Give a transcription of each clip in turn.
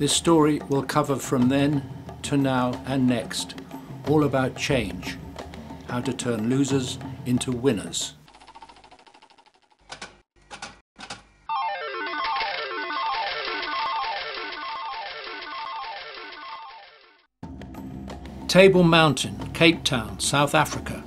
This story will cover from then to now and next, all about change, how to turn losers into winners. Table Mountain, Cape Town, South Africa.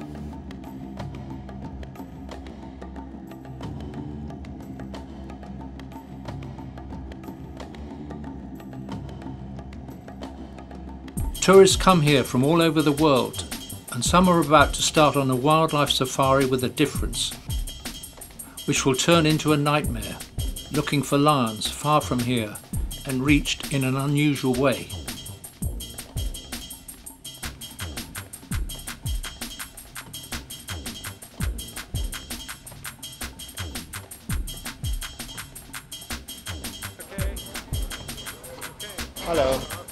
Tourists come here from all over the world, and some are about to start on a wildlife safari with a difference, which will turn into a nightmare, looking for lions far from here and reached in an unusual way. Hello.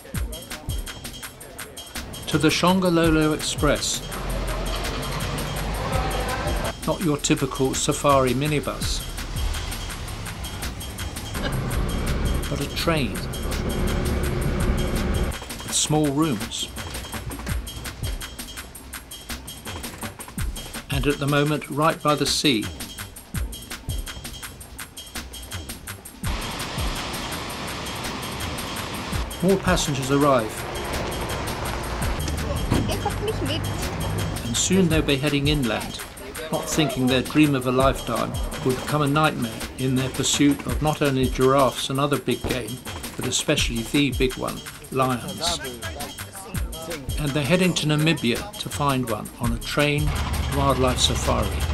To the Shongololo Express. Not your typical safari minibus, but a train with small rooms. And at the moment, right by the sea. More passengers arrive soon they'll be heading inland, not thinking their dream of a lifetime will become a nightmare in their pursuit of not only giraffes and other big game, but especially the big one, lions. And they're heading to Namibia to find one on a train wildlife safari.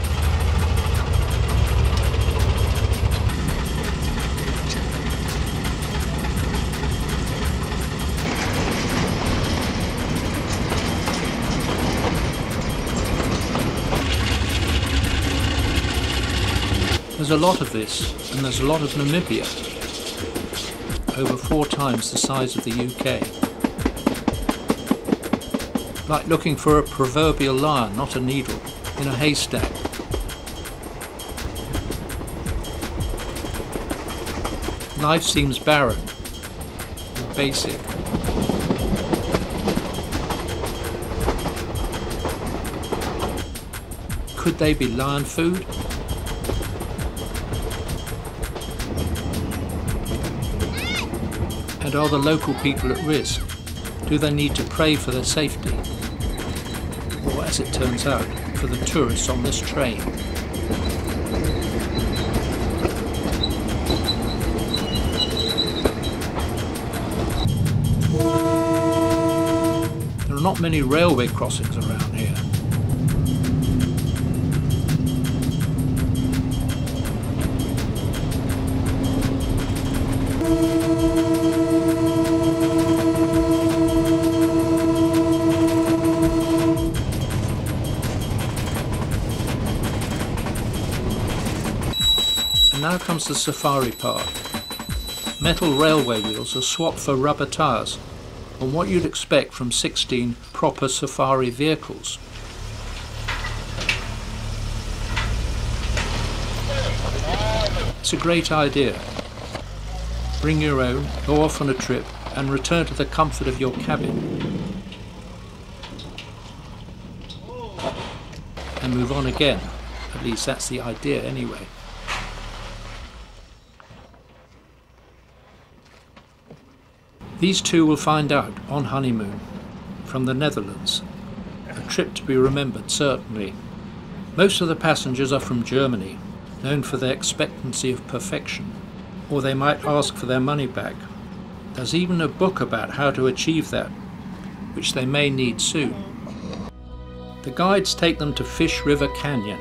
There's a lot of this, and there's a lot of Namibia, over four times the size of the UK. Like looking for a proverbial lion, not a needle, in a haystack. Life seems barren, basic. Could they be lion food? And are the local people at risk? Do they need to pray for their safety? Or, as it turns out, for the tourists on this train? There are not many railway crossings around comes the safari part. Metal railway wheels are swapped for rubber tyres on what you'd expect from 16 proper safari vehicles. It's a great idea. Bring your own, go off on a trip, and return to the comfort of your cabin. And move on again. At least that's the idea anyway. These two will find out on honeymoon from the Netherlands. A trip to be remembered, certainly. Most of the passengers are from Germany, known for their expectancy of perfection, or they might ask for their money back. There's even a book about how to achieve that, which they may need soon. The guides take them to Fish River Canyon,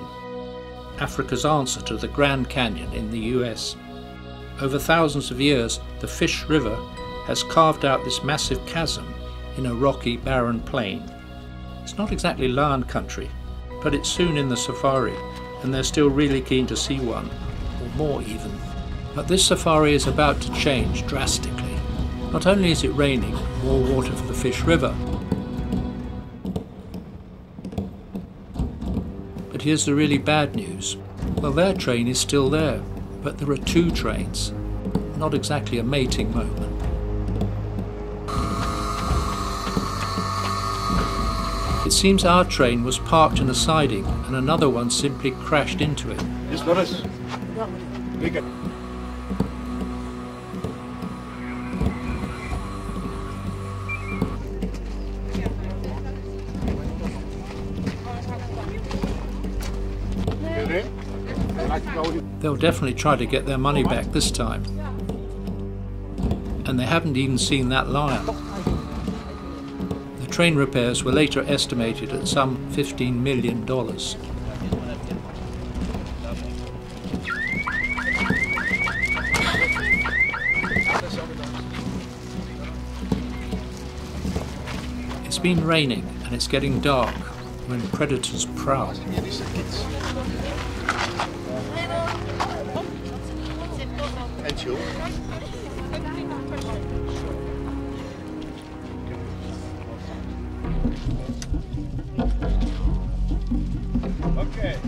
Africa's answer to the Grand Canyon in the US. Over thousands of years, the Fish River has carved out this massive chasm in a rocky, barren plain. It's not exactly lion country, but it's soon in the safari, and they're still really keen to see one, or more even. But this safari is about to change drastically. Not only is it raining, more water for the Fish River, but here's the really bad news. Well, their train is still there, but there are two trains. Not exactly a mating moment. It seems our train was parked in a siding and another one simply crashed into it. They'll definitely try to get their money back this time. And they haven't even seen that lion. Train repairs were later estimated at some $15 million. It's been raining and it's getting dark when predators prowl. Okay.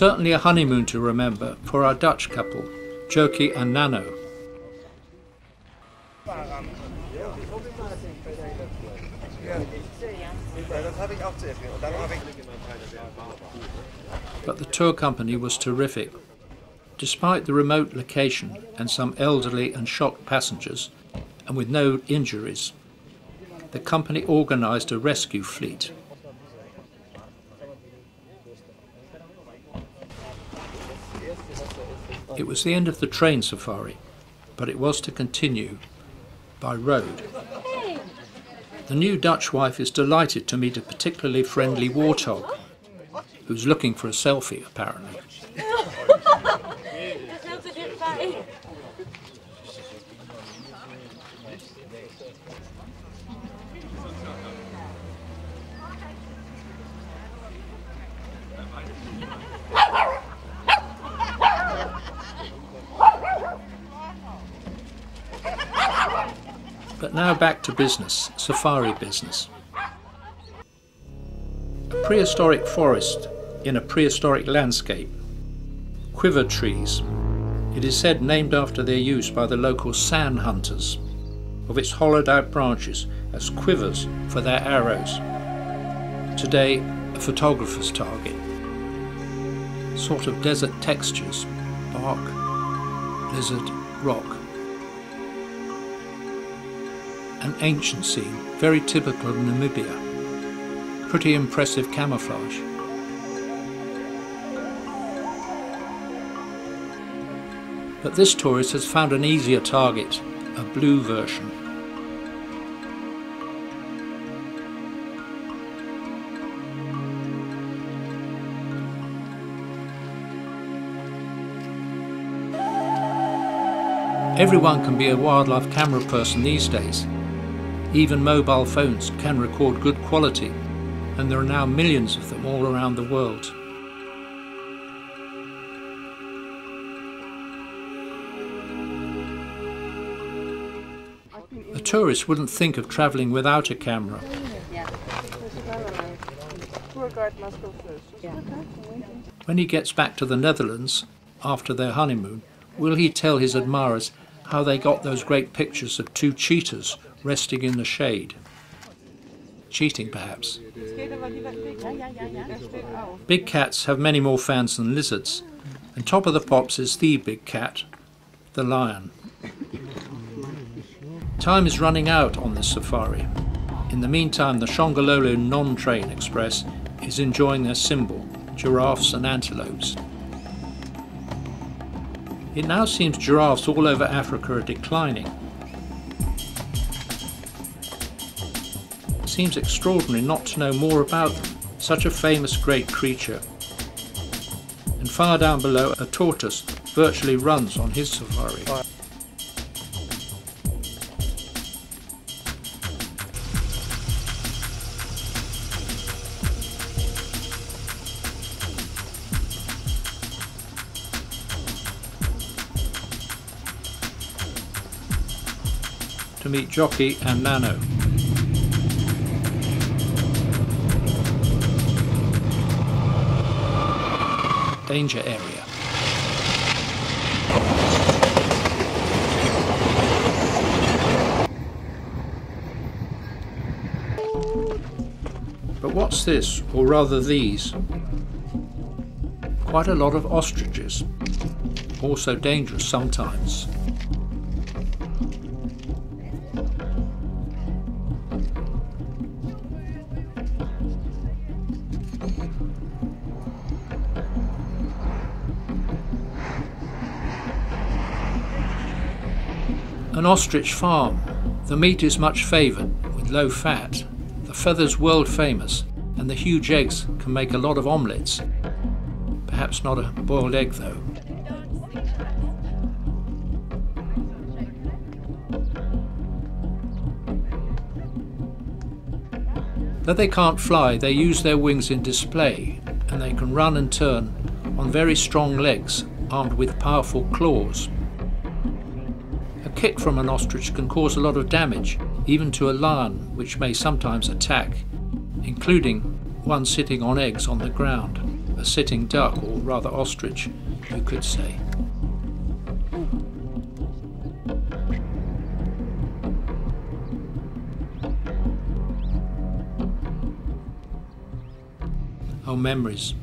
Certainly a honeymoon to remember for our Dutch couple, Jokie and Nano. But the tour company was terrific. Despite the remote location and some elderly and shocked passengers, and with no injuries, the company organised a rescue fleet. It was the end of the train safari, but it was to continue by road. The new Dutch wife is delighted to meet a particularly friendly warthog, who's looking for a selfie apparently. But now back to business, safari business. A prehistoric forest in a prehistoric landscape. Quiver trees. It is said named after their use by the local San hunters of its hollowed out branches as quivers for their arrows. Today, a photographer's target. Sort of desert textures, bark, lizard, rock an ancient scene, very typical of Namibia. Pretty impressive camouflage. But this tourist has found an easier target, a blue version. Everyone can be a wildlife camera person these days. Even mobile phones can record good quality, and there are now millions of them all around the world. A tourist wouldn't think of travelling without a camera. When he gets back to the Netherlands after their honeymoon, will he tell his admirers how they got those great pictures of two cheetahs resting in the shade. Cheating, perhaps. Big cats have many more fans than lizards, and top of the pops is the big cat, the lion. Time is running out on this safari. In the meantime, the Shongololo non-train express is enjoying their symbol, giraffes and antelopes. It now seems giraffes all over Africa are declining. It seems extraordinary not to know more about them, such a famous great creature. And far down below, a tortoise virtually runs on his safari. Jockey and Nano. Danger area. But what's this, or rather these? Quite a lot of ostriches, also dangerous sometimes. An ostrich farm. The meat is much favoured, with low fat. The feathers world famous, and the huge eggs can make a lot of omelettes. Perhaps not a boiled egg though. Though they can't fly, they use their wings in display, and they can run and turn on very strong legs armed with powerful claws kick from an ostrich can cause a lot of damage, even to a lion, which may sometimes attack, including one sitting on eggs on the ground, a sitting duck, or rather ostrich, you could say. Oh, memories.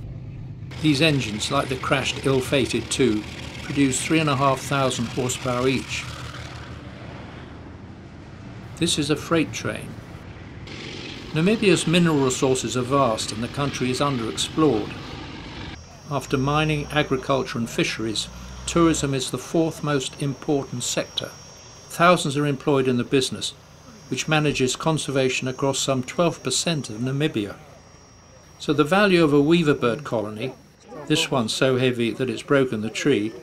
These engines, like the crashed ill-fated 2, produce 3,500 horsepower each, this is a freight train. Namibia's mineral resources are vast and the country is underexplored. After mining, agriculture and fisheries, tourism is the fourth most important sector. Thousands are employed in the business, which manages conservation across some 12% of Namibia. So the value of a weaver bird colony, this one so heavy that it's broken the tree,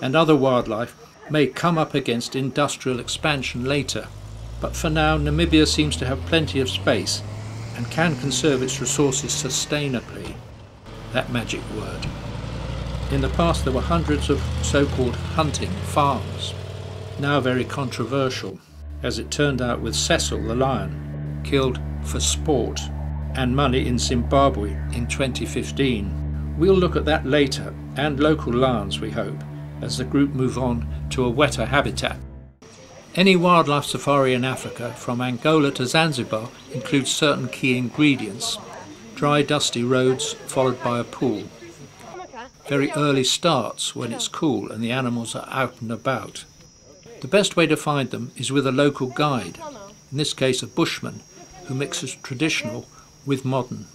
and other wildlife may come up against industrial expansion later. But for now, Namibia seems to have plenty of space and can conserve its resources sustainably. That magic word. In the past, there were hundreds of so called hunting farms, now very controversial, as it turned out with Cecil the lion, killed for sport and money in Zimbabwe in 2015. We'll look at that later, and local lions, we hope, as the group move on to a wetter habitat. Any wildlife safari in Africa, from Angola to Zanzibar, includes certain key ingredients. Dry, dusty roads, followed by a pool. Very early starts when it's cool and the animals are out and about. The best way to find them is with a local guide, in this case a bushman, who mixes traditional with modern.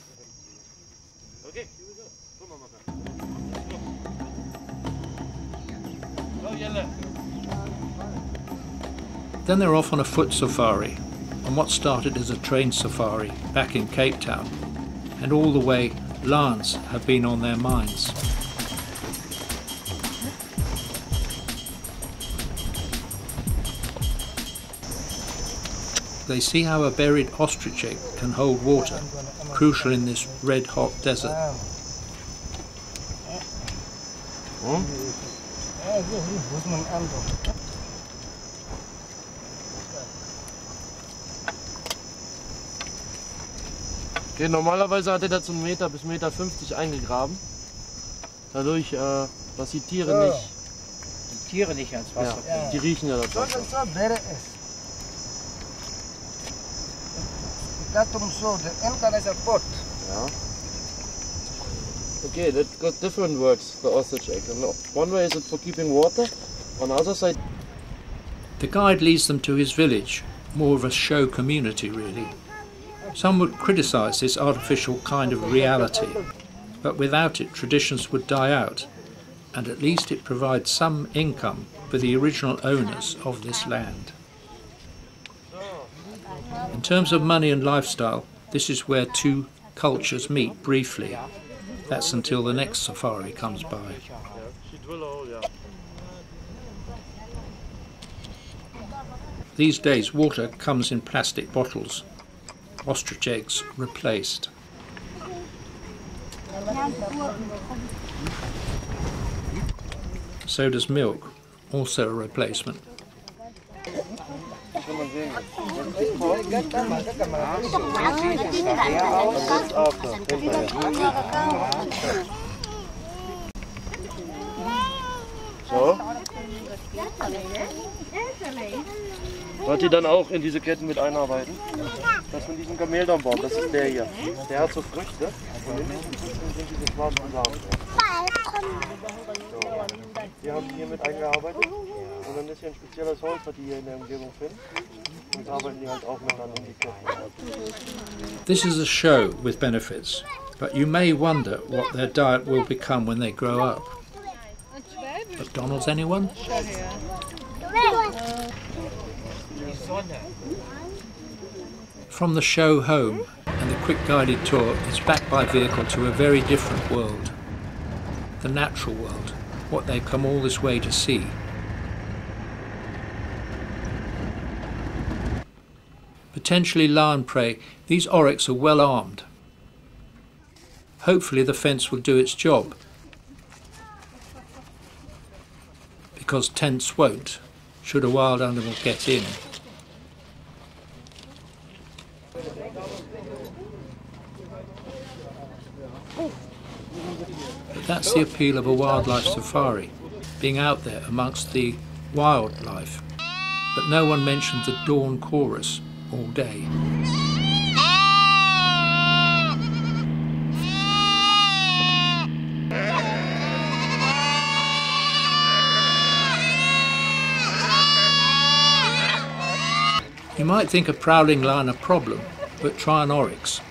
Then they're off on a foot safari, on what started as a train safari back in Cape Town, and all the way lions have been on their minds. They see how a buried ostrich egg can hold water, crucial in this red hot desert. Hmm? Okay, normalerweise hat er das so einen Meter bis Meter 50 eingegraben. Dadurch, äh, dass die Tiere ja. nicht. Die Tiere nicht ans Wasser ja. ja. Die riechen ja das Wasser. Ja. Okay, that got different works, the ostrich egg. One way is it for keeping water, on the other side. The guide leads them to his village, more of a show community really. Some would criticise this artificial kind of reality, but without it traditions would die out, and at least it provides some income for the original owners of this land. In terms of money and lifestyle, this is where two cultures meet briefly. That's until the next safari comes by. These days water comes in plastic bottles ostrich eggs replaced. So does milk, also a replacement. so. Hinterher. So. Wollt ihr dann auch in diese Ketten mit einarbeiten? Das von diesem Kameldornbaum, das ist der hier. Der hat so Früchte. Und in diesen Früchten sind diese schwarzen Samen. So. Die haben hier mit eingearbeitet. Und dann ist hier ein spezielles Holz, was die hier in der Umgebung finden. Und arbeiten die halt auch miteinander um die Ketten. This is a show with benefits, but you may wonder what their diet will become when they grow up. McDonald's, anyone? From the show home and the quick guided tour, it's back by vehicle to a very different world. The natural world, what they've come all this way to see. Potentially lion prey, these oryx are well armed. Hopefully the fence will do its job, because tents won't, should a wild animal get in. That's the appeal of a wildlife safari, being out there amongst the wildlife. But no one mentioned the dawn chorus all day. You might think a prowling lion a problem, but try an oryx.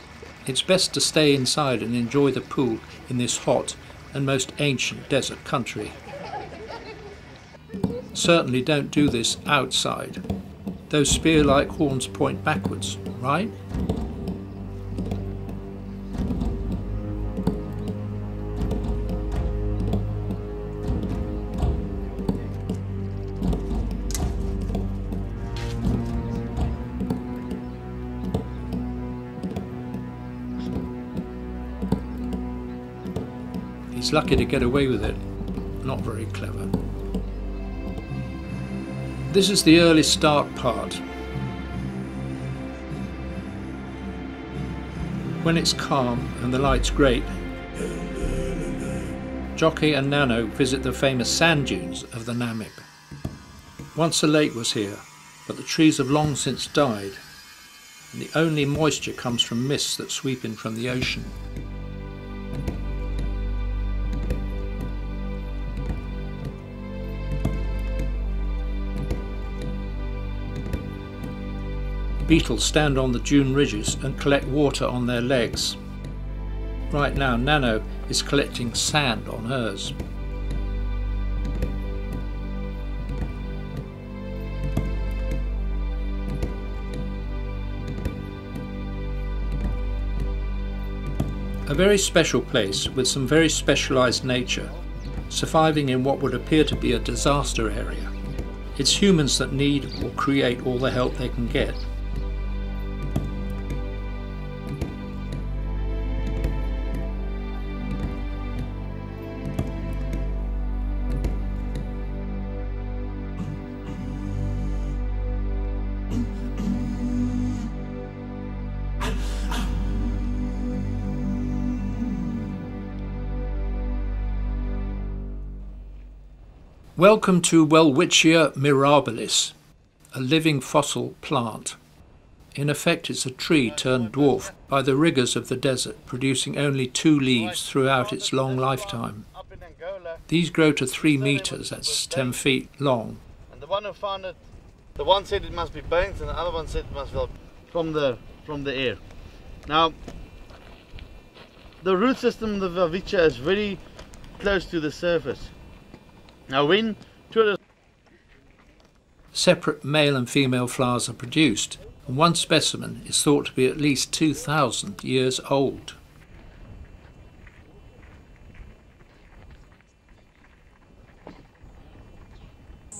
It's best to stay inside and enjoy the pool in this hot and most ancient desert country. Certainly don't do this outside. Those spear-like horns point backwards, right? He's lucky to get away with it. Not very clever. This is the early start part. When it's calm and the light's great, Jockey and Nano visit the famous sand dunes of the Namib. Once a lake was here, but the trees have long since died, and the only moisture comes from mists that sweep in from the ocean. Beetles stand on the dune ridges and collect water on their legs. Right now, Nano is collecting sand on hers. A very special place with some very specialised nature, surviving in what would appear to be a disaster area. It's humans that need or create all the help they can get. Welcome to Welwitschia mirabilis, a living fossil plant. In effect, it's a tree turned dwarf by the rigours of the desert, producing only two leaves throughout its long lifetime. These grow to three metres, that's 10 feet long. and the one who found it, the one said it must be banked, and the other one said it must be from the from the air. Now, the root system of the Welwitschia is very close to the surface. Now, when Separate male and female flowers are produced, and one specimen is thought to be at least 2,000 years old.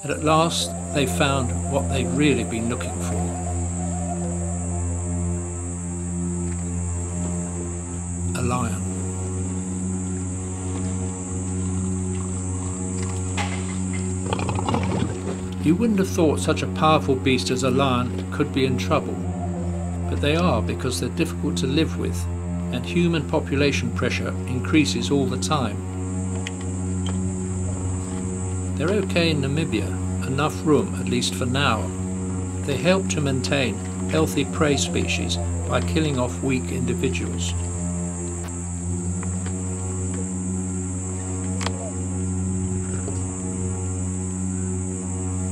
And at last they found what they'd really been looking for. A lion. You wouldn't have thought such a powerful beast as a lion could be in trouble, but they are because they're difficult to live with, and human population pressure increases all the time. They're okay in Namibia, enough room at least for now. They help to maintain healthy prey species by killing off weak individuals.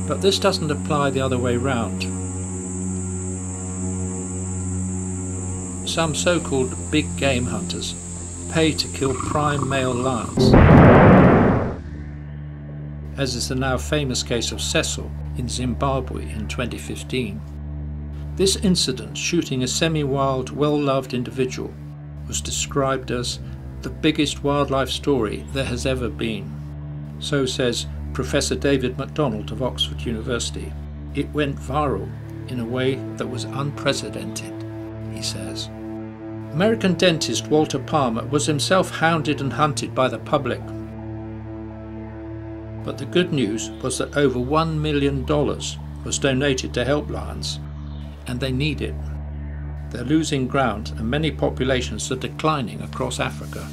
But this doesn't apply the other way round. Some so-called big game hunters pay to kill prime male lions, as is the now famous case of Cecil in Zimbabwe in 2015. This incident, shooting a semi-wild, well-loved individual, was described as the biggest wildlife story there has ever been. So says Professor David Macdonald of Oxford University. It went viral in a way that was unprecedented, he says. American dentist Walter Palmer was himself hounded and hunted by the public. But the good news was that over $1 million was donated to help lions, and they need it. They're losing ground, and many populations are declining across Africa.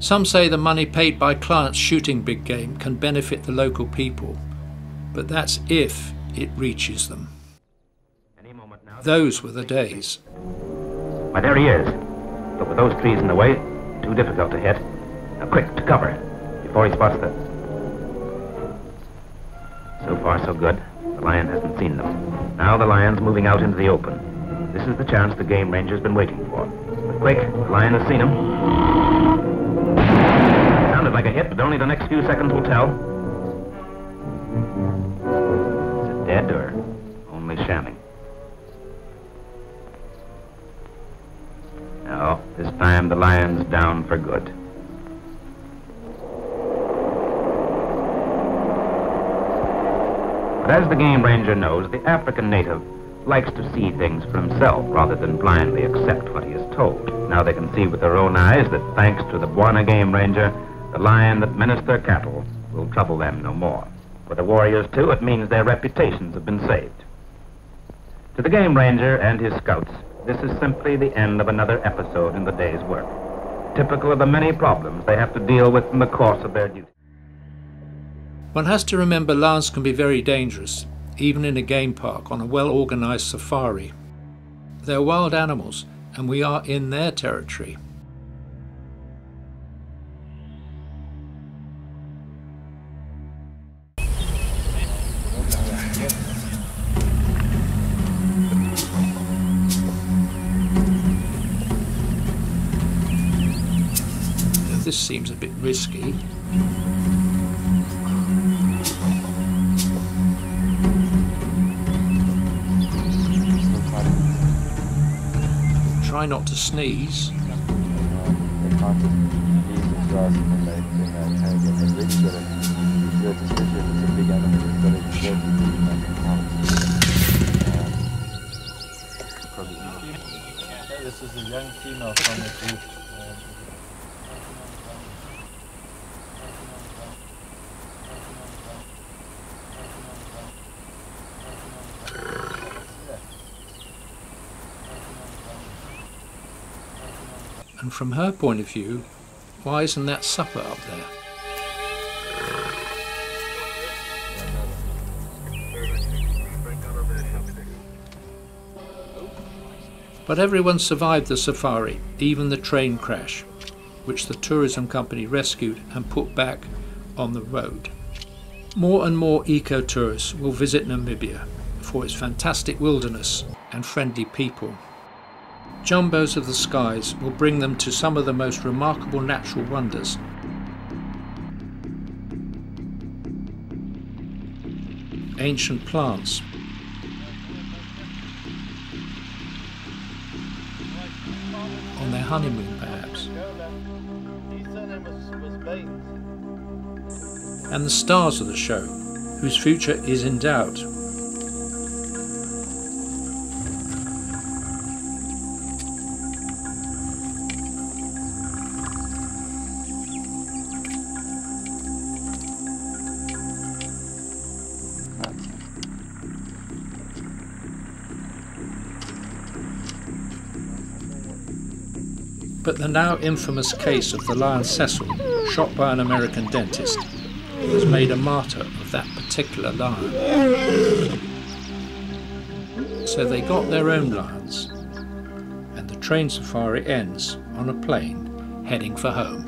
Some say the money paid by clients shooting big game can benefit the local people, but that's if it reaches them. Those were the days. Why, there he is. But with those trees in the way, too difficult to hit. Now, quick, to cover, before he spots the... So far, so good. The lion hasn't seen them. Now the lion's moving out into the open. This is the chance the game ranger's been waiting for. But quick, the lion has seen him like a hit, but only the next few seconds will tell. Is it dead or only shamming? No, this time the lion's down for good. But as the game ranger knows, the African native likes to see things for himself rather than blindly accept what he is told. Now they can see with their own eyes that thanks to the Bwana game ranger, the lion that menaced their cattle will trouble them no more. For the warriors, too, it means their reputations have been saved. To the game ranger and his scouts, this is simply the end of another episode in the day's work, typical of the many problems they have to deal with in the course of their duty. One has to remember lions can be very dangerous, even in a game park on a well organized safari. They're wild animals, and we are in their territory. This seems a bit risky. Try not to sneeze. This is a young female from the group. From her point of view, why isn't that supper up there? But everyone survived the safari, even the train crash, which the tourism company rescued and put back on the road. More and more eco-tourists will visit Namibia for its fantastic wilderness and friendly people. Jumbos of the skies will bring them to some of the most remarkable natural wonders. Ancient plants, on their honeymoon perhaps, and the stars of the show, whose future is in doubt. But the now infamous case of the lion Cecil, shot by an American dentist, has made a martyr of that particular lion. So they got their own lions, and the train safari ends on a plane heading for home.